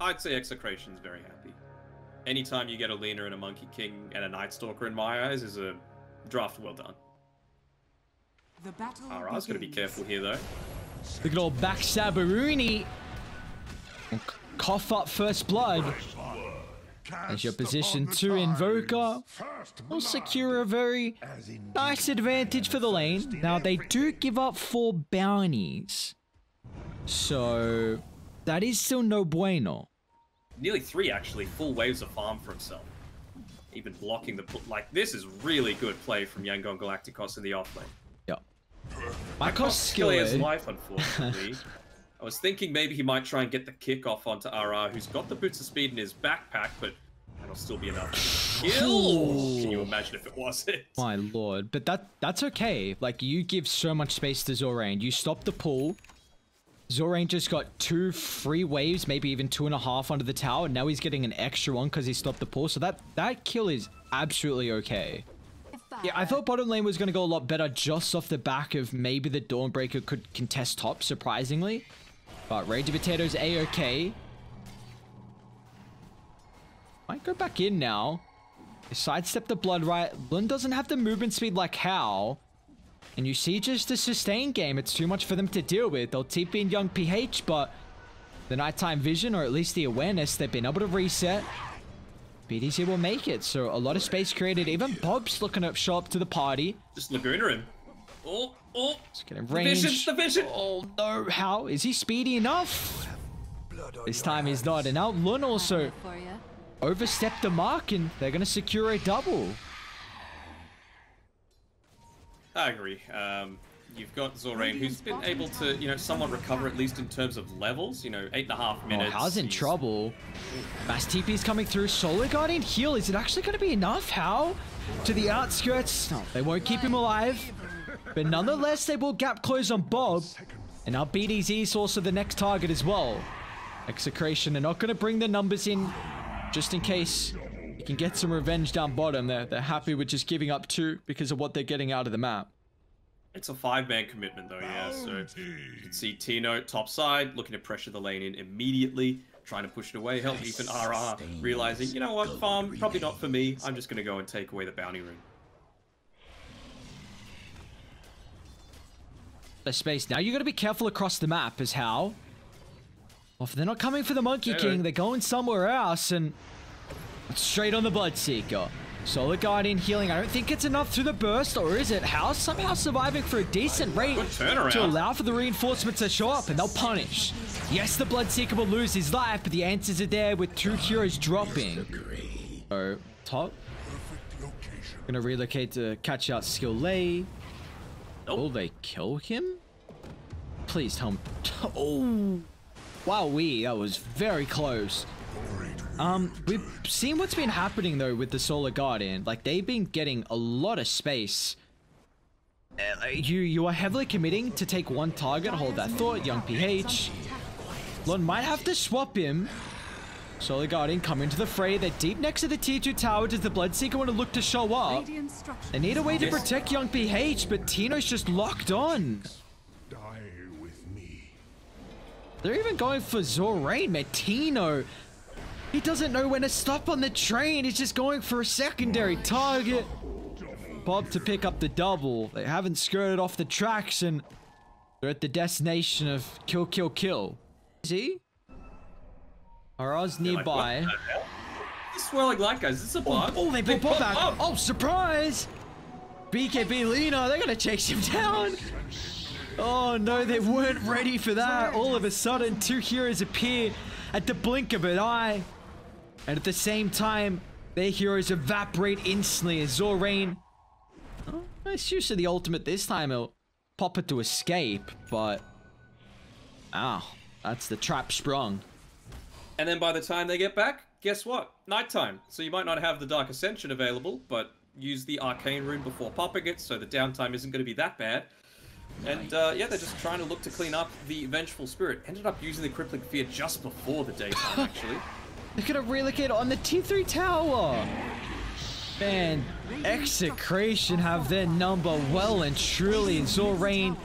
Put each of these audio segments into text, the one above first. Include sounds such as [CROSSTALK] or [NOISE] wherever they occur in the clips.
I'd say Execration's very happy. Anytime you get a Lina and a Monkey King and a Night Stalker in my eyes is a draft well done. The battle Ara's gonna be careful here though. Look at old backstabberoonie. Cough up first blood. As your position two invoker will secure a very nice advantage for the lane. Now they do give up four bounties. So that is still no bueno. Nearly three actually, full waves of farm for himself. Even blocking the like this is really good play from Yangon Galacticos in the offlane. Yep. My cost skill Skillia's is life, unfortunately. [LAUGHS] I was thinking maybe he might try and get the kick off onto Ara, who's got the boots of speed in his backpack, but that'll still be enough. Kill! Can you imagine if it wasn't? My lord, but that that's okay. Like you give so much space to Zorain. You stop the pull. Zorain just got two free waves, maybe even two and a half under the tower. Now he's getting an extra one because he stopped the pull. So that that kill is absolutely okay. Yeah, I thought bottom lane was going to go a lot better just off the back of maybe the Dawnbreaker could contest top, surprisingly. But Rage of Potatoes A-okay. Might go back in now. Sidestep the blood right. Lund doesn't have the movement speed like Hal. And you see just the sustain game. It's too much for them to deal with. They'll TP in young PH, but the nighttime vision, or at least the awareness, they've been able to reset. BDZ will make it. So a lot of space created. Even Bob's looking up show up to the party. Just Laguna him. Oh, oh. He's getting The range. vision, the vision. Oh no, how? Is he speedy enough? This time he's not. And now Lun also For you. overstepped the mark and they're going to secure a double. I agree. Um, you've got Zorain, who's been able to, you know, somewhat recover at least in terms of levels. You know, eight and a half Oh, minutes. How's in He's- trouble? Mass TP's coming through. Solar Guardian heal. Is it actually going to be enough? How? To the outskirts. No, they won't keep him alive. But nonetheless, they will gap close on Bob. And now BDZ is also the next target as well. Execration, they're not going to bring the numbers in just in case you can get some revenge down bottom. They're, they're happy with just giving up two because of what they're getting out of the map. It's a five-man commitment, though, yeah. So you can see Tino top side looking to pressure the lane in immediately, trying to push it away. Help even RR realizing, you know what, farm probably not for me. I'm just gonna go and take away the bounty ring. The space. Now you got to be careful across the map as how. Well, if they're not coming for the Monkey Yeah, King, right. they're going somewhere else and straight on the Bloodseeker. Solar Guardian healing. I don't think it's enough through the burst, or is it? House somehow surviving for a decent rate to allow for the reinforcements to show up, and they'll punish. Yes, the Bloodseeker will lose his life, but the answers are there with two heroes dropping. Oh, top. Gonna relocate to catch out Skill Lay. Nope. Will they kill him? Please tell me. [LAUGHS] Oh, wow, we that was very close. Um, we've seen what's been happening though with the Solar Guardian. Like they've been getting a lot of space. Uh, you you are heavily committing to take one target. Hold that thought, young PH. Lon might have to swap him. Solar Guardian coming to the fray. They're deep next to the T2 tower. Does the Bloodseeker want to look to show up? Radiant. They need a way to protect young PH, but Tino's just locked on. Die with me. They're even going for Zorain, man. He doesn't know when to stop on the train. He's just going for a secondary target. Bob to pick up the double. They haven't skirted off the tracks and they're at the destination of kill, kill, kill. Is he? Araz Like, nearby. hell? This swirling light, guys. Is this a oh, bug? Oh, they brought Bob back. Bob. Oh, surprise! BKB Lina, they're gonna chase him [LAUGHS] down. Oh no, they weren't ready for that. All of a sudden, two heroes appear at the blink of an eye. And at the same time, their heroes evaporate instantly as Zorain. Oh, nice use of the ultimate this time. He'll pop it to escape, but. Ow, that's the trap sprung. And then by the time they get back, guess what? Nighttime. So you might not have the Dark Ascension available, but use the Arcane Rune before popping it, so the downtime isn't going to be that bad. And uh, yeah, they're just trying to look to clean up the Vengeful Spirit. Ended up using the Crippling Fear just before the daytime, [LAUGHS] actually. They're gonna relocate on the T3 tower. Man, Execration have their number well and truly. And Zorain.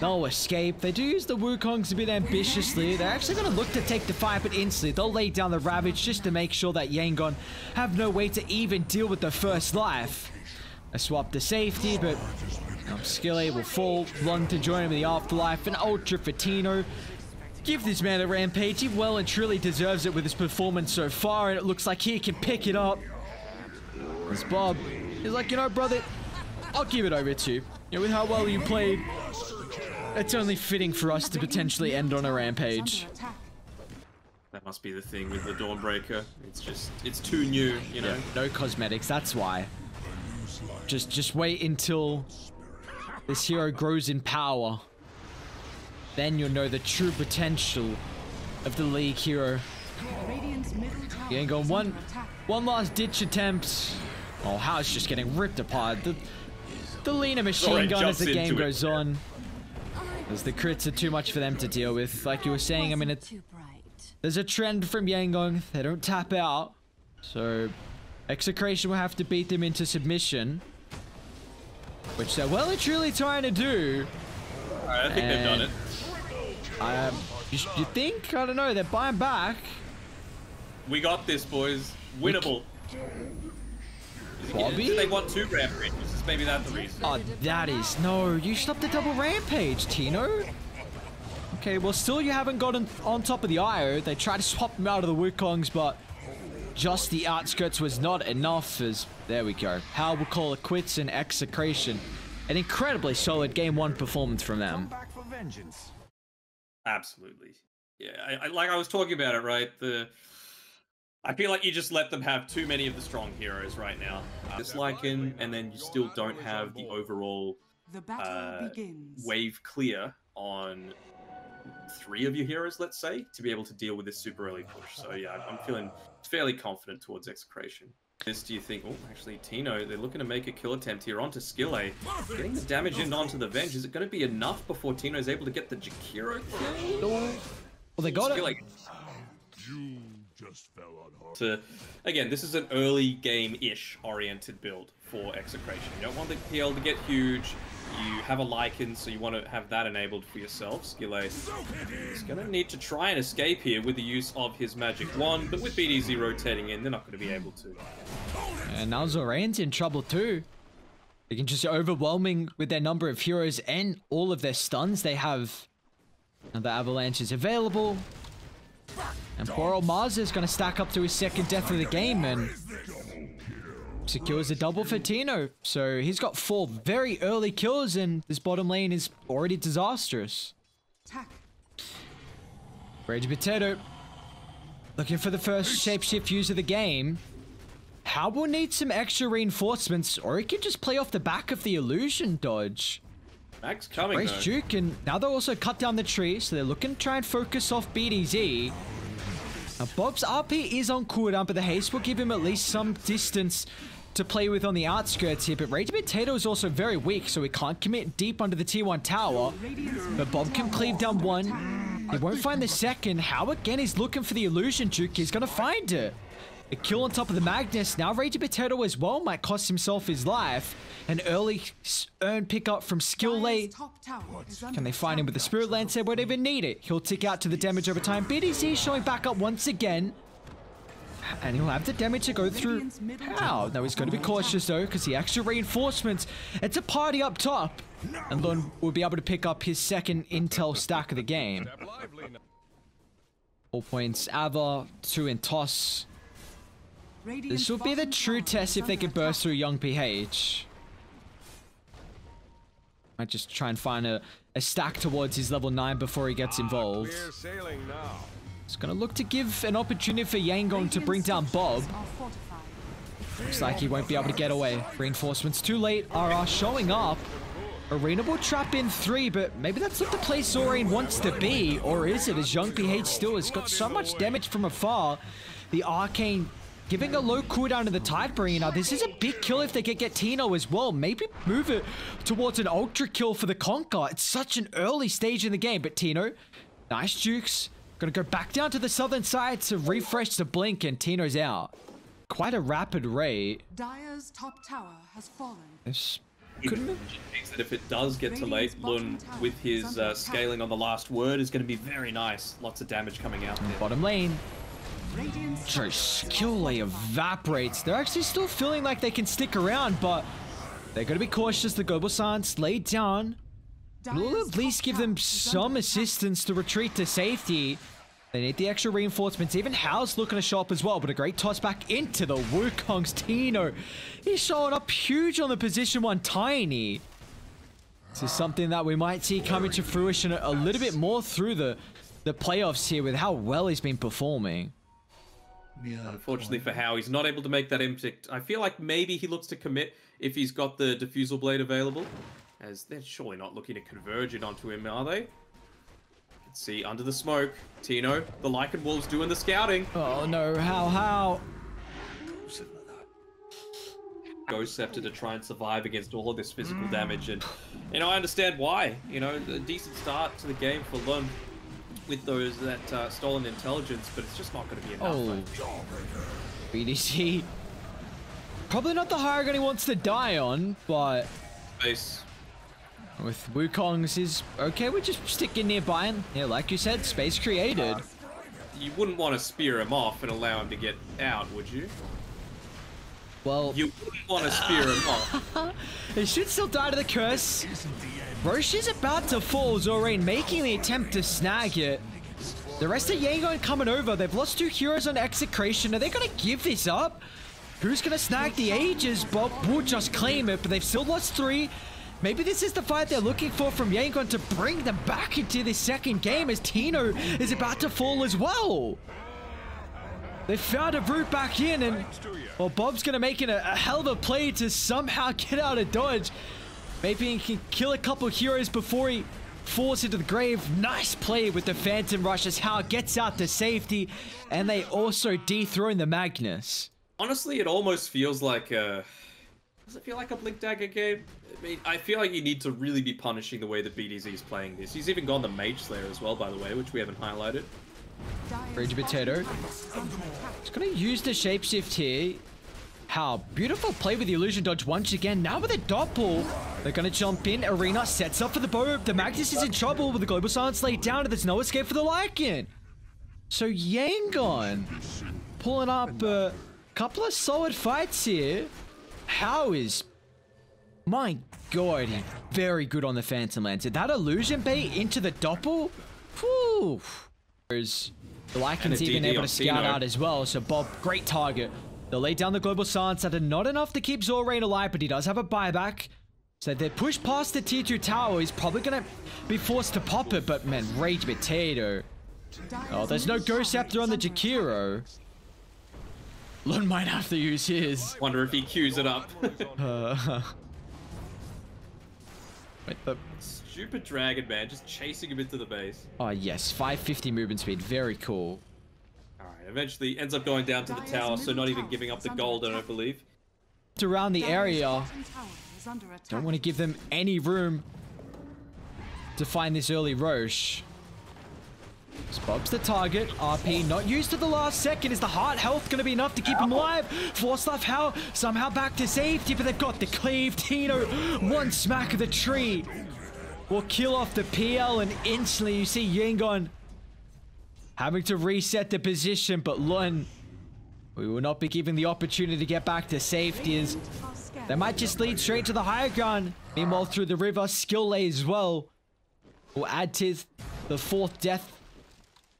No escape. They do use the Wukongs a bit ambitiously. They're actually going to look to take the fight, but instantly they'll lay down the Ravage just to make sure that Yangon have no way to even deal with the first life. A swap to safety, but um, Skille will fall. Run to join him in the afterlife. An Ultra Fatino. Give this man a rampage. He well and truly deserves it with his performance so far, and it looks like he can pick it up. As Bob is like, you know, brother, I'll give it over to you. You know, with how well you played, it's only fitting for us to potentially end on a rampage. That must be the thing with the Dawnbreaker. It's just, it's too new, you know? No cosmetics, that's why. Just just wait until this hero grows in power. Then you'll know the true potential of the League hero. You ain't going one one last ditch attempt. Oh, House just getting ripped apart. The the leaner machine gun as the game into it. goes on. As the crits are too much for them to deal with. Like you were saying, I mean, it's. There's a trend from Yangon. They don't tap out. So, Execration will have to beat them into submission. Which they're well and truly trying to do. Alright, I think they've done it. Um, you, you think? I don't know. They're buying back. We got this, boys. Winnable. Bobby? Do they want two rampages? Is maybe that the reason? Oh, that is... No, you stopped the double rampage, Tino. Okay, well, still you haven't gotten on top of the IO. They tried to swap him out of the Wukongs, but just the outskirts was not enough as... There we go. How will call it quits in Execration. An incredibly solid Game 1 performance from them. Back for vengeance. Absolutely. Yeah, I, I, like I was talking about it, right? The I feel like you just let them have too many of the strong heroes right now. Uh, just like in, and then you still don't have the overall The battle uh, begins. wave clear on three of your heroes, let's say, to be able to deal with this super early push. So yeah, I'm- I'm feeling fairly confident towards Execration. This, do you think? Oh, actually, Tino, they're looking to make a kill attempt here onto Skill A. Getting the damage in onto the Venge. Is it going to be enough before Tino is able to get the Jakiro kill? Well, they got Skill it. You just fell on hard. to again this is an early game-ish oriented build for execration you don't want the pl to get huge you have a Lycan so you want to have that enabled for yourself skillate is going to need to try and escape here with the use of his magic wand but with bdz rotating in they're not going to be able to And now Zoran's in trouble too. They can just overwhelming with their number of heroes and all of their stuns. They have now the avalanche is available. And poor old Mars is going to stack up to his second death of the game and secures a double for Tino. So he's got four very early kills and this bottom lane is already disastrous. Attack. Rage Potato looking for the first shapeshift use of the game. How will need some extra reinforcements, or he can just play off the back of the illusion dodge. max coming Race though. Duke, and now they'll also cut down the tree, so they're looking to try and focus off BDZ. Now, Bob's RP is on cooldown, but the haste will give him at least some distance to play with on the outskirts here. But Rage Potato is also very weak, so he can't commit deep under the T1 tower. But Bob can cleave down one. He won't find the second. How again is looking for the illusion juke. He's gonna find it. A kill on top of the Magnus. Now Rage Potato as well might cost himself his life. An early s- earn pickup from Skill Dire's Late. top tower is Can they find him with the. Spirit Lance? They won't even need it. He'll tick out to the damage over time. BDZ showing back up once again. And he'll have the damage to go through. Radiant's How? Now he's going to be cautious though, because the extra reinforcements. It's a party up top. And Lund will be able to pick up his second intel stack of the game. Four points, Ava, two in toss. This will be the true test if they can burst through young PH. Might just try and find a, a stack towards his level 9 before he gets involved. It's gonna look to give an opportunity for Yangon to bring down Bob. Are. Looks like he won't be able to get away. Reinforcements too late. RR showing up. Arena will trap in three, but maybe that's not the place Zorain wants to be. Or is it, as Young PH still has got so much damage from afar. The Arcane giving a low cooldown to the Tidebringer. This is a big kill if they can get Tino as well. Maybe move it towards an Ultra kill for the Conquer. It's such an early stage in the game, but Tino, nice jukes. Gonna go back down to the southern side to refresh the blink, and Tino's out. Quite a rapid rate. Dire's top tower has fallen. This couldn't have. Means that if it does get to late, Lun with his uh, scaling on the last word is going to be very nice. Lots of damage coming out there. Bottom lane. Radiant Sorry, evaporates. They're actually still feeling like they can stick around, but they're going to be cautious. The global silence laid down. We'll at least give them some assistance to retreat to safety. They need the extra reinforcements. Even Hal's looking to show up as well, but a great toss back into the Wukong's Tino. He's showing up huge on the position one tiny. This is something that we might see coming to fruition a, a little bit more through the, the playoffs here with how well he's been performing. Yeah, Unfortunately for How, he's not able to make that impact. I feel like maybe he looks to commit if he's got the diffusal blade available, as they're surely not looking to converge it onto him, are they? Let's see, under the smoke, Tino, the Lycan Wolves doing the scouting. Oh no, how, how? Ghost Scepter to try and survive against all of this physical damage, and you know I understand why. You know, a decent start to the game for Lun with those that uh, stolen intelligence, but it's just not going to be enough. Oh. BDZ. Probably not the he wants to die on, but Space. With Wukong's is okay, we're just sticking nearby and yeah, like you said, space created. You wouldn't want to spear him off and allow him to get out, would you? Well, You wouldn't want to spear him off. [LAUGHS] he should still die to the curse. Roche is about to fall, Zorain making the attempt to snag it. The rest of Yangon coming over. They've lost two heroes on execration. Are they gonna give this up? Who's gonna snag the Aegis? Bob will just claim it, but they've still lost three. Maybe this is the fight they're looking for from Yangon to bring them back into this second game as Tino is about to fall as well. They found a route back in and well, Bob's gonna make it a, a hell of a play to somehow [LAUGHS] get out of dodge. Maybe he can kill a couple heroes before he falls into the grave. Nice play with the Phantom Rush as Hal gets out to safety and they also dethrone the Magnus. Honestly, it almost feels like a. Does it feel like a Blink Dagger game? I mean, I feel like you need to really be punishing the way that BDZ is playing this. He's even gone the Mage Slayer as well, by the way, which we haven't highlighted. Rage Potato. He's gonna use the shapeshift here. How beautiful play with the illusion dodge once again. Now with a doppel, they're gonna jump in. Arena sets up for the bow. The Magnus is in trouble with the global silence laid down, and there's no escape for the Lycan. So Yangon pulling up a couple of solid fights here. How is my god, he's very good on the Phantom Lance. That illusion bait into the doppel? Whew. There's the Lycan's even able to scout out as well. So Bob, great target. They'll lay down the global silence that are not enough to keep Zorain alive, but he does have a buyback. So they push past the tier 2 tower. He's probably gonna be forced to pop it, but man, Rage Potato. Oh, there's no Ghost Scepter on the Jakiro. Lun might have to use his. Wonder if he queues it up. Uh, [LAUGHS] [LAUGHS] wait, the, Stupid Dragon Man just chasing him into the base. oh yes, 550 movement speed, very cool. Alright, eventually ends up going down to the tower, so not even giving up the gold, I don't believe. Around the area, Don't don't want to give them any room to find this early Roche. Bob's the target. RP not used to the last second. Is the heart health going to be enough to keep him alive? Force left how somehow back to safety, but they've got the cleave. Tino, one smack of the tree will kill off the PL, and instantly you see Yangon having to reset the position, but Lun, we will not be given the opportunity to get back to safety as they might just lead straight to the higher ground. Meanwhile, through the river, skill lay as well will add to the fourth death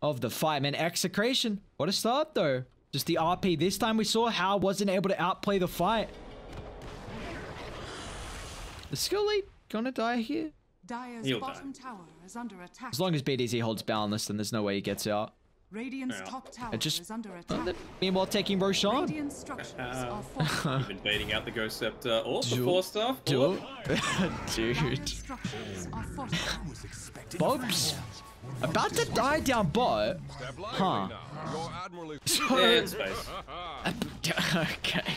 of the fight. Man, execration. What a start, though. Just the RP. This time we saw how wasn't able to outplay the fight. The skill lead gonna die here? Dyer's He'll bottom tower is under attack. As long as BDZ holds balance, then there's no way he gets out. Radiant's Yeah. top tower And just is under uh, attack. meanwhile taking Roshan. Radiant structures Uh, are fortified. You've [LAUGHS] been baiting out the Ghost Scepter or Do- before stuff. Do or- [LAUGHS] Dude. Radiant structures are fortified. Bob's about to die down bot. Huh. now. Your admiral is Yeah, it's space. [LAUGHS] okay.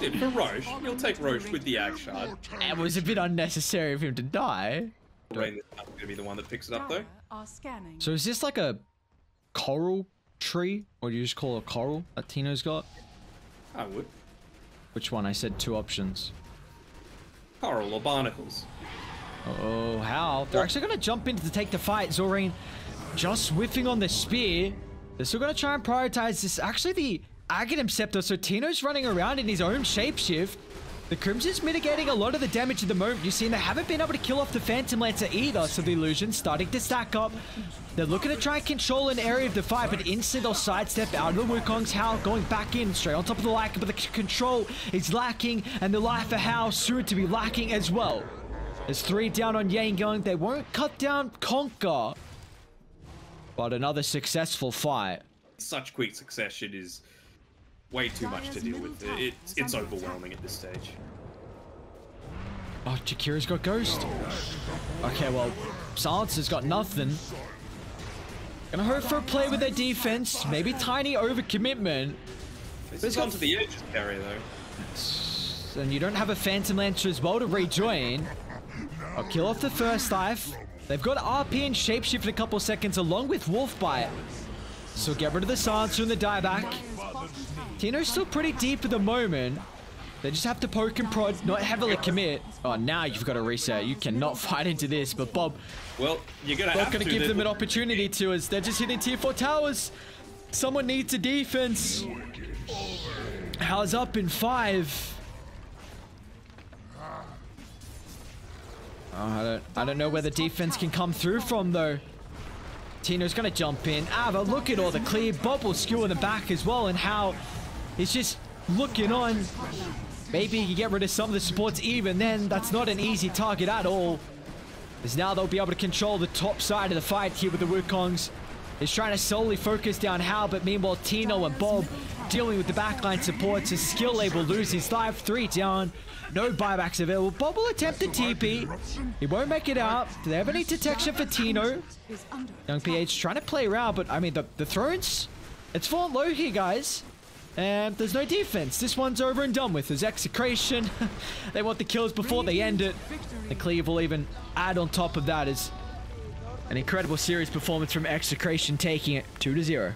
Dude, for Roche, you'll take Roche with the Ag Shard. It was a bit unnecessary of him to die. Rain is not going to be the one that picks it up, though. Dire are scanning. So is this like a coral tree? Or do you just call it a coral that Tino's got? I would. Which one? I said two options. Coral or barnacles. Oh, how? They're actually going to jump in to take the fight. Zorain just whiffing on the spear. They're still going to try and prioritize this. Actually, the Aghanim Scepter. So Tino's running around in his own shapeshift. The Crimson's mitigating a lot of the damage at the moment. You've seen they haven't been able to kill off the Phantom Lancer either, so the illusion's starting to stack up. They're looking to try and control an area of the fight, but instant they'll sidestep out of the Wukong's Howl, going back in, straight on top of the Lycan, but the control is lacking, and the life of Howl soon to be lacking as well. There's three down on Yangon. They won't cut down Conquer. But another successful fight. Such quick succession is way too much to deal with. It, it's, it's overwhelming at this stage. Oh, Jakiro's got Ghost. Okay, well, Silence has got nothing. Gonna hope for a play with their defense. Maybe tiny overcommitment. Is got- onto the edges carry though. And you don't have a Phantom Lancer as well to rejoin. I'll kill off the first life. They've got RP and Shapeshift in a couple seconds along with Wolf Bite. So get rid of the Silencer and the dieback. Tino's still pretty deep at the moment. They just have to poke and prod, not heavily commit. Oh, now you've got to reset. You cannot [LAUGHS] fight into this. But Bob, Well, you're gonna not have going to give They're- them an opportunity to as they're just hitting tier 4 towers. Someone needs a defense. How's up in five? Oh, I don't, I don't know where the defense can come through from though. Tino's gonna jump in. Ava, look at all the clear bubble skew in the back as well, and how he's just looking on. Maybe he can get rid of some of the supports even then. That's not an easy target at all. As now they'll be able to control the top side of the fight here with the Wukongs. He's trying to solely focus down Hal, but meanwhile Tino and Bob dealing with the backline supports. His skill label lose his life, three down. No buybacks available. Bob will attempt the TP. He won't make it out. Do they have any detection for Tino? Young PH trying to play around, but I mean, the, the thrones, it's fallen low here, guys. And there's no defense. This one's over and done with. There's execration. [LAUGHS] they want the kills before they end it. The cleave will even add on top of that is an incredible series performance from execration, taking it 2 to 0.